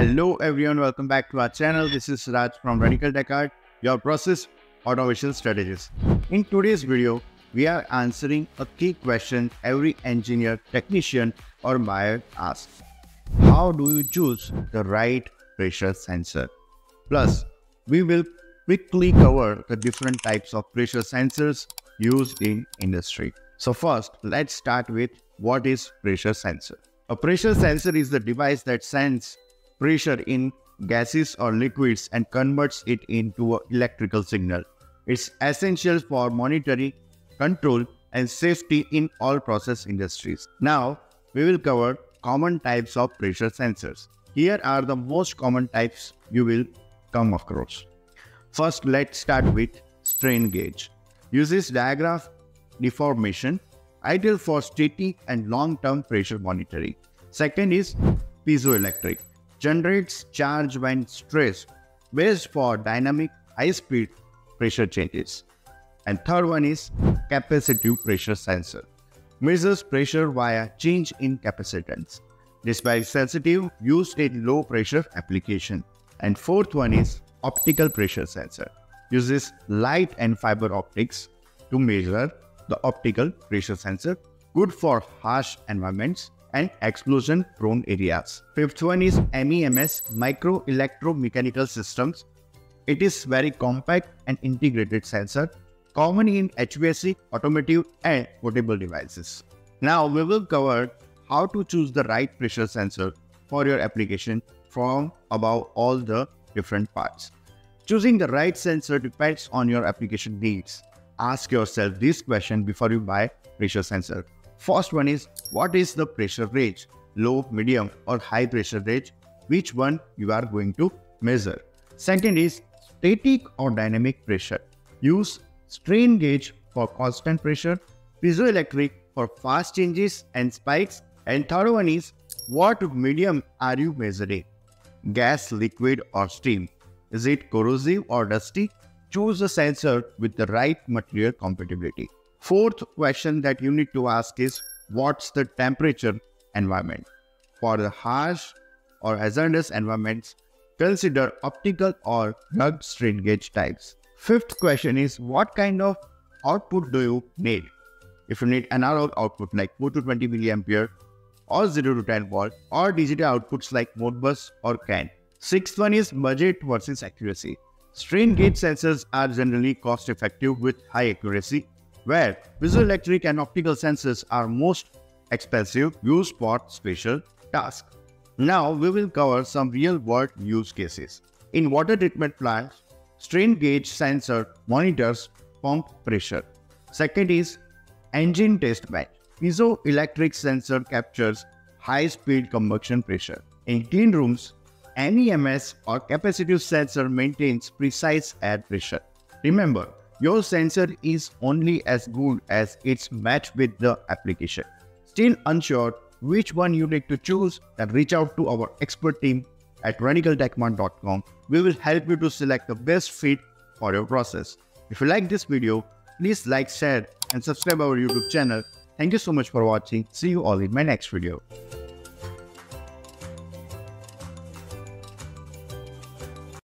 Hello everyone, welcome back to our channel. This is Raj from Radical TechMart, your process automation strategist. In today's video, we are answering a key question every engineer, technician or buyer asks. How do you choose the right pressure sensor? Plus, we will quickly cover the different types of pressure sensors used in industry. So first, let's start with what is pressure sensor. A pressure sensor is the device that sends pressure in gases or liquids and converts it into an electrical signal. It's essential for monitoring, control, and safety in all process industries. Now, we will cover common types of pressure sensors. Here are the most common types you will come across. First, let's start with strain gauge. Uses diaphragm deformation, ideal for static and long-term pressure monitoring. Second is piezoelectric generates charge when stressed, based for dynamic high-speed pressure changes. And third one is capacitive pressure sensor. Measures pressure via change in capacitance. This is sensitive, used in low pressure application. And fourth one is optical pressure sensor. Uses light and fiber optics to measure the optical pressure sensor. Good for harsh environments and explosion prone areas. Fifth one is MEMS micro electromechanical systems. It is very compact and integrated sensor common in HVAC, automotive and portable devices. Now we will cover how to choose the right pressure sensor for your application from above all the different parts. Choosing the right sensor depends on your application needs. Ask yourself this question before you buy pressure sensor. First one is what is the pressure range? Low, medium or high pressure range? Which one you are going to measure? Second is static or dynamic pressure. Use strain gauge for constant pressure, piezoelectric for fast changes and spikes. And third one is what medium are you measuring? Gas, liquid or steam? Is it corrosive or dusty? Choose a sensor with the right material compatibility. Fourth question that you need to ask is what's the temperature environment? For the harsh or hazardous environments, consider optical or rugged strain gauge types. Fifth question is what kind of output do you need? If you need analog output like 4 to 20 milliampere or 0 to 10 volt or digital outputs like Modbus or CAN. Sixth one is budget versus accuracy. Strain gauge sensors are generally cost effective with high accuracy where piezoelectric and optical sensors are most expensive used for special tasks. Now we will cover some real-world use cases. In water treatment plants, strain gauge sensor monitors pump pressure. Second is engine test bench. Piezoelectric sensor captures high-speed combustion pressure. In clean rooms, MEMS or capacitive sensor maintains precise air pressure. Remember, your sensor is only as good as its match with the application. Still unsure which one you need to choose, then reach out to our expert team at radicaltechmart.com. We will help you to select the best fit for your process. If you like this video, please like, share and subscribe our YouTube channel. Thank you so much for watching. See you all in my next video.